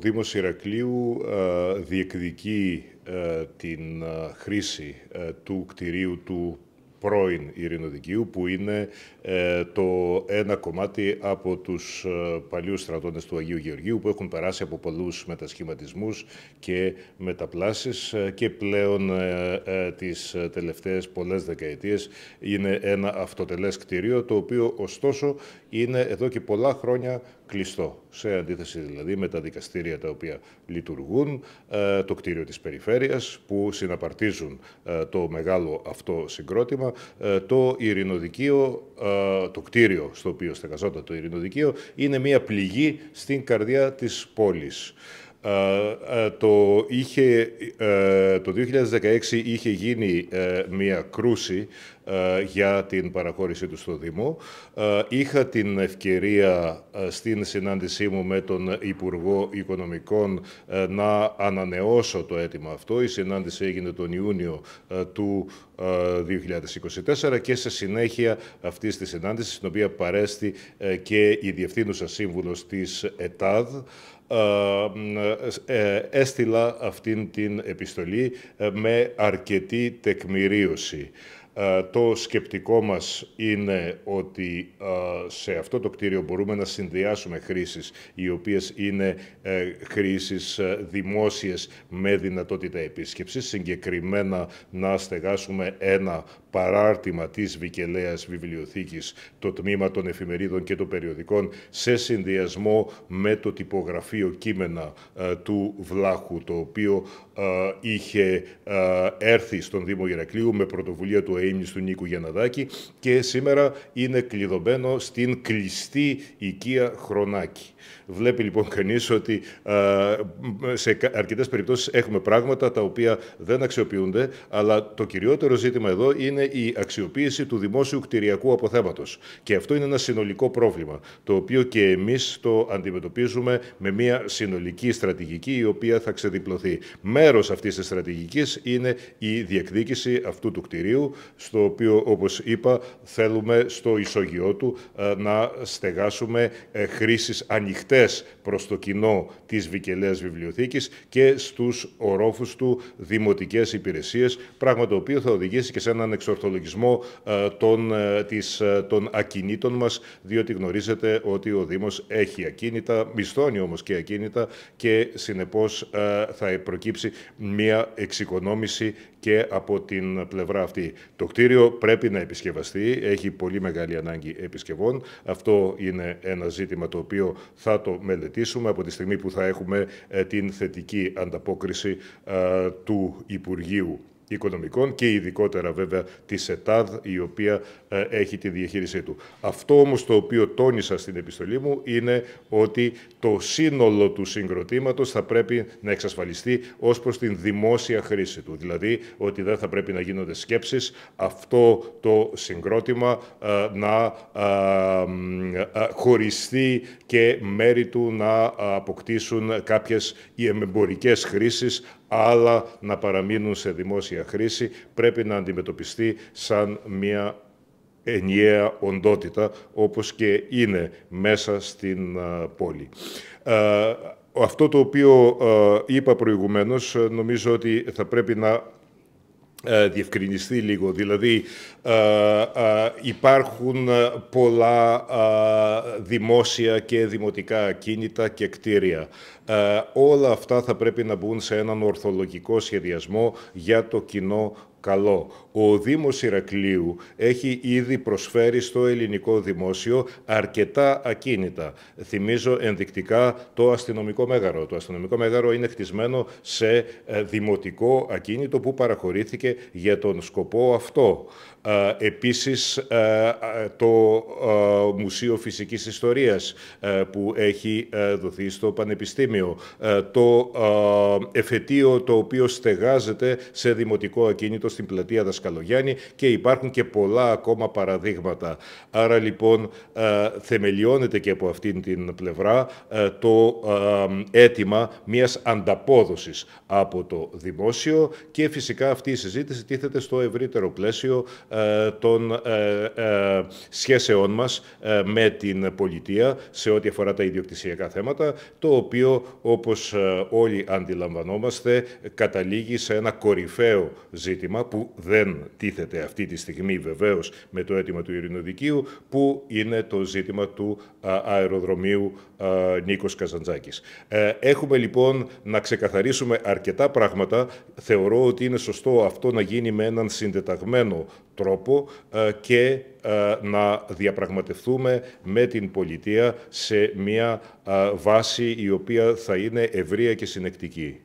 Δήμος Ηρακλείου διεκδικεί την χρήση του κτηρίου του πρώην ειρηνοδικείου που είναι ε, το ένα κομμάτι από τους ε, παλιούς στρατώνες του Αγίου Γεωργίου που έχουν περάσει από πολλούς μετασχηματισμούς και μεταπλάσεις ε, και πλέον ε, τις τελευταίες πολλές δεκαετίες είναι ένα αυτοτελές κτίριο το οποίο ωστόσο είναι εδώ και πολλά χρόνια κλειστό, σε αντίθεση δηλαδή με τα δικαστήρια τα οποία λειτουργούν, το κτίριο της περιφέρειας που συναπαρτίζουν το μεγάλο αυτό συγκρότημα, το ειρηνοδικείο το κτίριο στο οποίο στεγαζόταν το ειρηνοδικείο είναι μια πληγή στην καρδιά της πόλης. Το, είχε, το 2016 είχε γίνει μια κρούση για την παραχώρησή του στο Δήμο. Είχα την ευκαιρία στην συνάντησή μου με τον Υπουργό Οικονομικών να ανανεώσω το αίτημα αυτό. Η συνάντηση έγινε τον Ιούνιο του 2024 και σε συνέχεια αυτής της συνάντησης, στην οποία παρέστη και η Διευθύνουσα Σύμβουλος της ΕΤΑΔ, ε, έστειλα αυτήν την επιστολή με αρκετή τεκμηρίωση. Ε, το σκεπτικό μας είναι ότι ε, σε αυτό το κτίριο μπορούμε να συνδυάσουμε χρήσεις οι οποίες είναι ε, χρήσεις δημόσιες με δυνατότητα επίσκεψης, συγκεκριμένα να στεγάσουμε ένα παράρτημα της Βικελαίας Βιβλιοθήκης, το τμήμα των εφημερίδων και των περιοδικών, σε συνδυασμό με το τυπογραφείο κείμενα του Βλάχου, το οποίο είχε έρθει στον Δήμο Γερακλείου με πρωτοβουλία του ΕΙΜΙΣ του Νίκου Γιαναδάκη και σήμερα είναι κλειδωμένο στην κλειστή οικία Χρονάκη. Βλέπει λοιπόν κανείς ότι σε αρκετές περιπτώσεις έχουμε πράγματα τα οποία δεν αξιοποιούνται, αλλά το κυριότερο ζήτημα εδώ είναι η αξιοποίηση του δημόσιου κτηριακού αποθέματος. Και αυτό είναι ένα συνολικό πρόβλημα, το οποίο και εμείς το αντιμετωπίζουμε με μια συνολική στρατηγική η οποία θα ξεδιπλωθεί. Μέρος αυτής της στρατηγικής είναι η διεκδίκηση αυτού του κτηρίου, στο οποίο, όπως είπα, θέλουμε στο ισογειό του να στεγάσουμε ε, χρήσεις ανοιχτές προς το κοινό της Βικελαίας Βιβλιοθήκης και στους ορόφους του δημοτικές υπηρεσίες, πράγμα το οποίο θα οδηγήσει και σε έναν εξορθολογισμό ε, των, ε, της, ε, των ακινήτων μας, διότι γνωρίζετε ότι ο Δήμος έχει ακίνητα, μισθώνει όμως και ακίνητα και συνεπώς θα προκύψει μια εξοικονόμηση και από την πλευρά αυτή. Το κτίριο πρέπει να επισκευαστεί, έχει πολύ μεγάλη ανάγκη επισκευών. Αυτό είναι ένα ζήτημα το οποίο θα το μελετήσουμε από τη στιγμή που θα έχουμε ε, την θετική ανταπόκριση ε, του Υπουργείου Οικονομικών και ειδικότερα βέβαια της ΕΤΑΔ η οποία ε, έχει τη διαχείρισή του. Αυτό όμως το οποίο τόνισα στην επιστολή μου είναι ότι το σύνολο του συγκροτήματος θα πρέπει να εξασφαλιστεί ως προς την δημόσια χρήση του. Δηλαδή ότι δεν θα πρέπει να γίνονται σκέψεις αυτό το συγκρότημα ε, να ε, χωριστεί και μέρη του να αποκτήσουν κάποιες εμπορικές χρήσεις αλλά να παραμείνουν σε δημόσια χρήση, πρέπει να αντιμετωπιστεί σαν μια ενιαία οντότητα, όπως και είναι μέσα στην πόλη. Αυτό το οποίο είπα προηγουμένως, νομίζω ότι θα πρέπει να διευκρινιστεί λίγο. Δηλαδή, υπάρχουν πολλά δημόσια και δημοτικά ακίνητα και κτίρια. Όλα αυτά θα πρέπει να μπουν σε έναν ορθολογικό σχεδιασμό για το κοινό καλό. Ο Δήμος Ηρακλείου έχει ήδη προσφέρει στο ελληνικό δημόσιο αρκετά ακίνητα. Θυμίζω ενδεικτικά το αστυνομικό μέγαρο. Το αστυνομικό μέγαρο είναι χτισμένο σε ε, δημοτικό ακίνητο που παραχωρήθηκε για τον σκοπό αυτό. Επίσης, το Μουσείο Φυσικής Ιστορίας που έχει δοθεί στο Πανεπιστήμιο. Το εφετείο το οποίο στεγάζεται σε δημοτικό ακίνητο στην πλατεία Δασκαλογιάννη και υπάρχουν και πολλά ακόμα παραδείγματα. Άρα λοιπόν θεμελιώνεται και από αυτήν την πλευρά το αίτημα μιας ανταπόδοσης από το δημόσιο και φυσικά αυτή η συζήτηση τίθεται στο ευρύτερο πλαίσιο των σχέσεών μας με την πολιτεία σε ό,τι αφορά τα ιδιοκτησιακά θέματα, το οποίο όπως όλοι αντιλαμβανόμαστε καταλήγει σε ένα κορυφαίο ζήτημα που δεν τίθεται αυτή τη στιγμή βεβαίως με το αίτημα του ειρηνοδικείου, που είναι το ζήτημα του αεροδρομίου Νίκος Καζαντζάκης. Ε, έχουμε λοιπόν να ξεκαθαρίσουμε αρκετά πράγματα. Θεωρώ ότι είναι σωστό αυτό να γίνει με έναν συντεταγμένο τρόπο ε, και ε, να διαπραγματευτούμε με την πολιτεία σε μια βάση η οποία θα είναι ευρεία και συνεκτική.